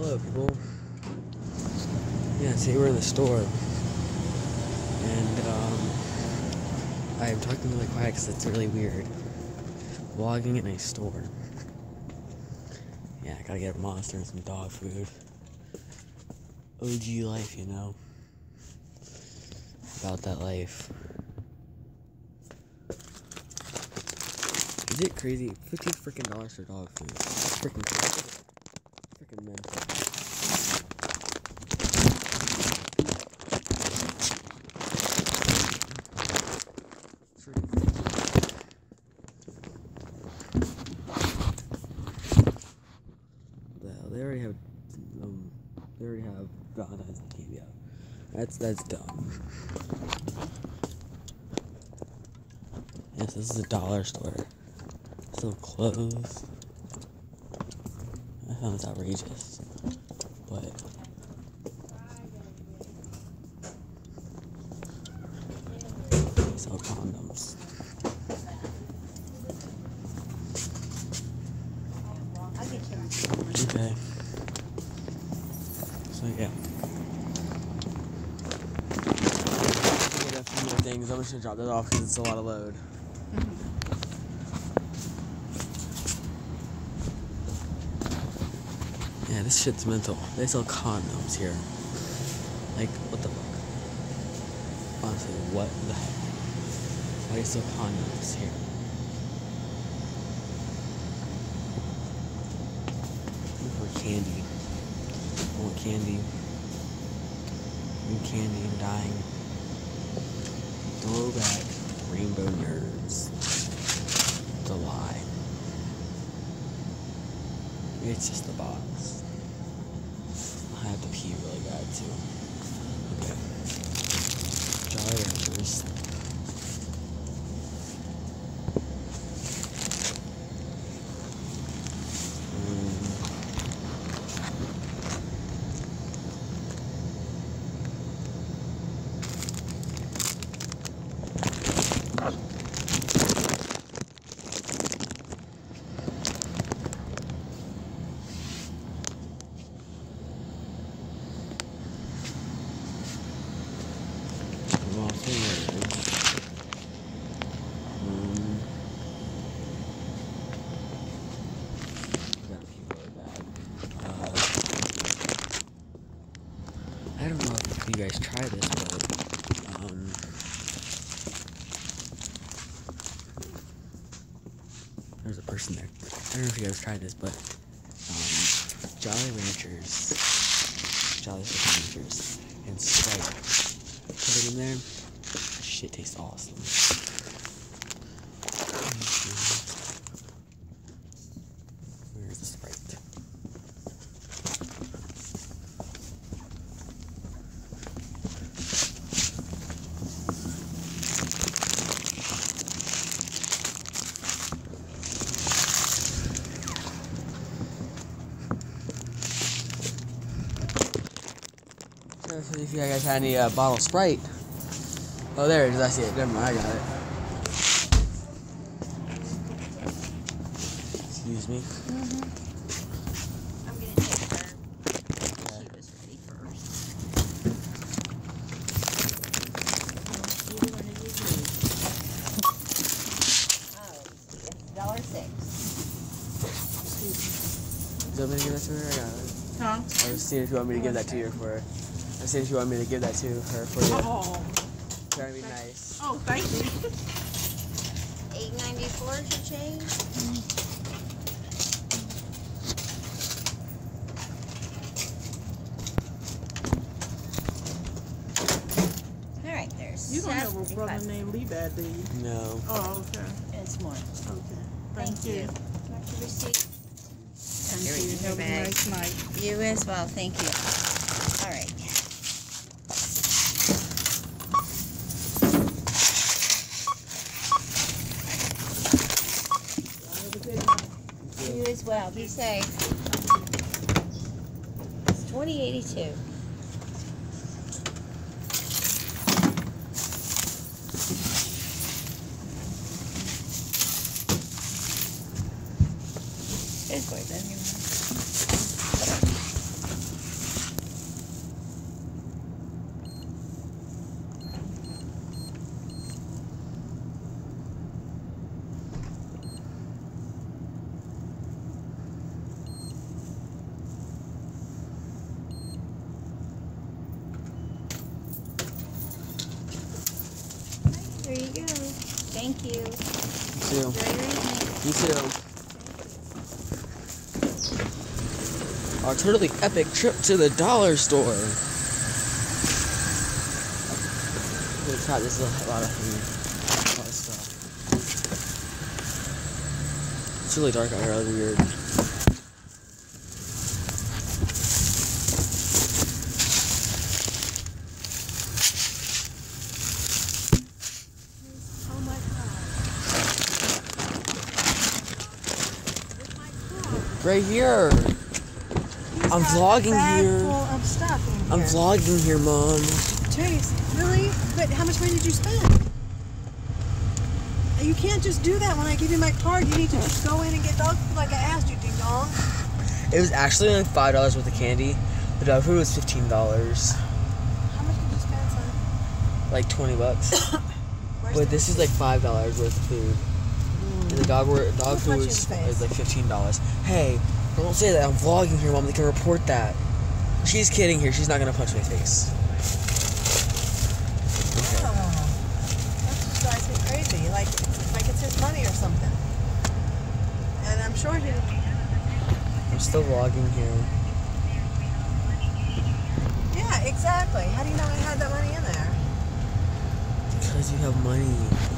Hello, people. Yeah, today we're in the store, and um, I'm talking really quiet because it's really weird. Vlogging in a store. Yeah, I gotta get a monster and some dog food. OG life, you know. About that life. Is it crazy? Fifteen freaking dollars for dog food. Freaking crazy. Freaking hell, they already have, um, they already have. That's that's dumb. Yes, this is a dollar store. Still closed. This outrageous, but sell condoms. Okay. So yeah. I'm just gonna drop that off because it's a lot of load. Yeah, this shit's mental. They sell condoms here. Like, what the fuck? Honestly, what the heck? Why do you sell condoms here? For candy. I want candy. New candy. I'm dying. Throwback rainbow nerds. Lie. It's just the box. I have to pee really bad too. Okay. Jolly Ranchers. Mm. I don't know if you guys try this, but um, there's a person there. I don't know if you guys tried this, but um, Jolly Ranchers, Jolly Ranchers, and Sprite. Put it in there. Shit tastes awesome. So if you guys had any uh, bottle Sprite. Oh, there it is. I see it. Never mind. I got it. Excuse me. Mm-hmm. I'm gonna take her. She was ready first. Either one of you leave. Oh, it's dollar six. Do you want me to give that to her? I got it. Huh? I was seeing if you want me to give that to her for her. I was seeing if you want me to give that to her for you. Oh, Trying to be nice. oh, thank you. Eight ninety four is your change. All right, there's You don't have a brother 75. named Levi, do you? No. Oh, okay. It's more. Okay. Thank, Thank you. you. Got your receipt. Thank Here, you. your Have a bag. nice night. You as well. Thank you. All right. Have a good night. You as well. Be safe. It's 2082. It's quite done. There you go. Thank you. You too. Enjoy your evening. You too. Our totally epic trip to the dollar store. Holy crap, this is a lot of food. A lot of stuff. It's really dark out here, really weird. Oh my god. Right here. He's I'm vlogging here. In I'm vlogging here, Mom. Chase, really? But how much money did you spend? You can't just do that when I give you my card. You need to just go in and get dog food like I asked you, ding dong. It was actually only five dollars worth of candy. The dog food was fifteen dollars, How much did you spend, son? like twenty bucks. But this is like five dollars worth of food, the dog wor- dog food punch was, you in the was like fifteen dollars. Hey, don't say that. I'm vlogging here, Mom. They can report that. She's kidding here. She's not gonna punch my face. Okay. Drives me crazy. Like, like it's his money or something. And I'm sure he. I'm still vlogging here. Yeah, exactly. How do you know I had that money in there? Because you have money.